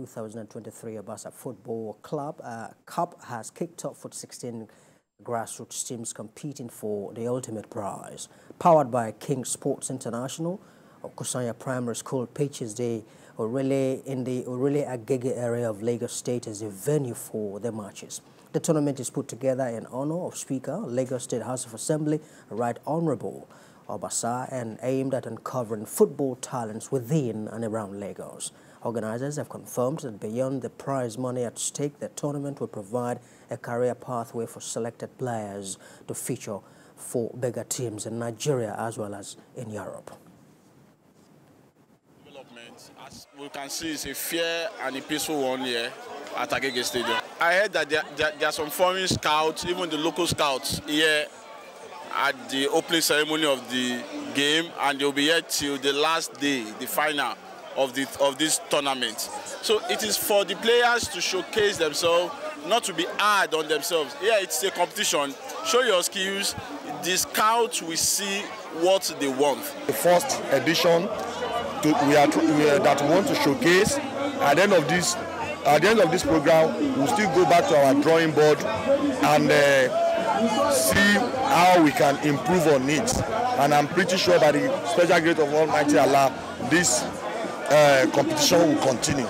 2023 Obasa Football Club uh, Cup has kicked off with 16 grassroots teams competing for the ultimate prize. Powered by King Sports International, Kusanya Primary School pitches the Orile in the Orile Agege area of Lagos State as a venue for the matches. The tournament is put together in honor of Speaker, Lagos State House of Assembly, Right Honorable Obasa, and aimed at uncovering football talents within and around Lagos. Organizers have confirmed that beyond the prize money at stake, the tournament will provide a career pathway for selected players to feature for bigger teams in Nigeria as well as in Europe. Development, as we can see, is a fair and a peaceful one here at Agege Stadium. I heard that there, there, there are some foreign scouts, even the local scouts here at the opening ceremony of the game, and they'll be here till the last day, the final of, the, of this tournament. So it is for the players to showcase themselves, not to be hard on themselves. Yeah, it's a competition. Show your skills. The scouts will see what they want. The first edition to, we are, we are, that we want to showcase. At the end of this, at the end of this program, we'll still go back to our drawing board and uh, see how we can improve on it. And I'm pretty sure by the special grace of Almighty Allah, this uh, competition will continue.